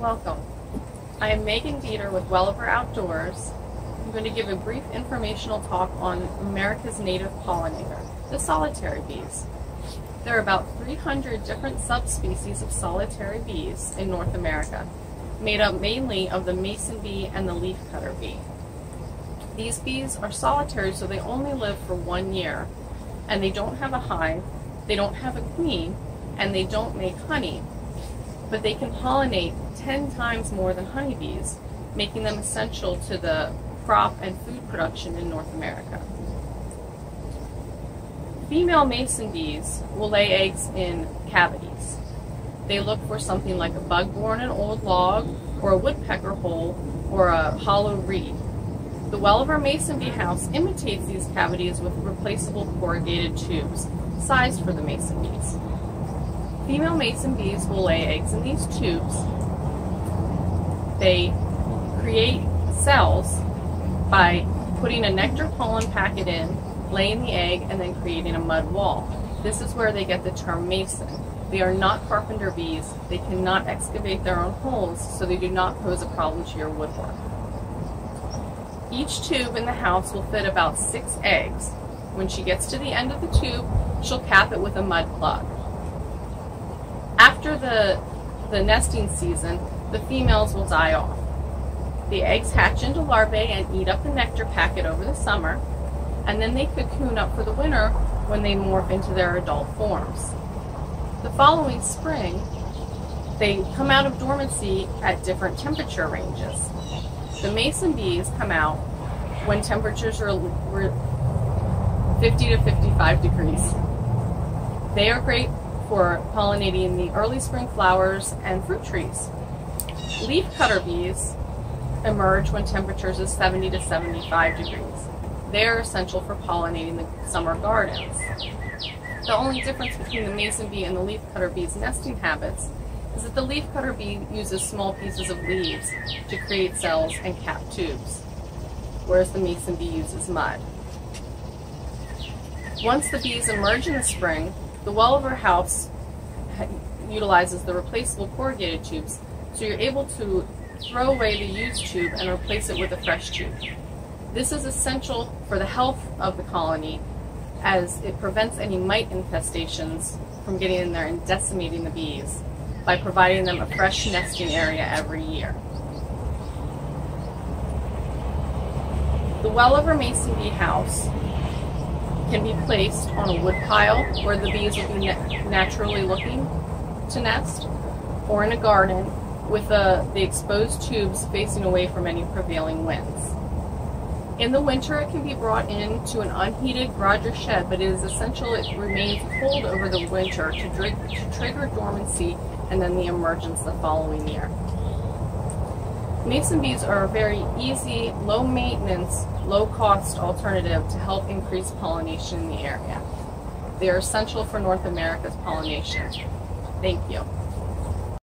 Welcome. I am Megan Dieter with Welliver Outdoors. I'm going to give a brief informational talk on America's native pollinator, the solitary bees. There are about 300 different subspecies of solitary bees in North America, made up mainly of the mason bee and the leafcutter bee. These bees are solitary, so they only live for one year, and they don't have a hive, they don't have a queen, and they don't make honey, but they can pollinate 10 times more than honeybees, making them essential to the crop and food production in North America. Female mason bees will lay eggs in cavities. They look for something like a bug born an old log, or a woodpecker hole, or a hollow reed. The Welliver mason bee house imitates these cavities with replaceable corrugated tubes, sized for the mason bees. Female mason bees will lay eggs in these tubes. They create cells by putting a nectar pollen packet in, laying the egg, and then creating a mud wall. This is where they get the term mason. They are not carpenter bees. They cannot excavate their own holes, so they do not pose a problem to your woodwork. Each tube in the house will fit about six eggs. When she gets to the end of the tube, she'll cap it with a mud plug. After the, the nesting season, the females will die off. The eggs hatch into larvae and eat up the nectar packet over the summer, and then they cocoon up for the winter when they morph into their adult forms. The following spring, they come out of dormancy at different temperature ranges. The mason bees come out when temperatures are 50 to 55 degrees. They are great for pollinating the early spring flowers and fruit trees. Leaf cutter bees emerge when temperatures is 70 to 75 degrees. They are essential for pollinating the summer gardens. The only difference between the mason bee and the leaf cutter bee's nesting habits is that the leaf cutter bee uses small pieces of leaves to create cells and cap tubes, whereas the mason bee uses mud. Once the bees emerge in the spring, the Welliver house utilizes the replaceable corrugated tubes, so you're able to throw away the used tube and replace it with a fresh tube. This is essential for the health of the colony as it prevents any mite infestations from getting in there and decimating the bees by providing them a fresh nesting area every year. The Welliver Mason Bee House can be placed on a wood pile where the bees will be naturally looking to nest, or in a garden with the, the exposed tubes facing away from any prevailing winds. In the winter, it can be brought into an unheated garage or shed, but it is essential it remains cold over the winter to, to trigger dormancy and then the emergence the following year. Mason bees are a very easy, low maintenance, low cost alternative to help increase pollination in the area. They are essential for North America's pollination. Thank you.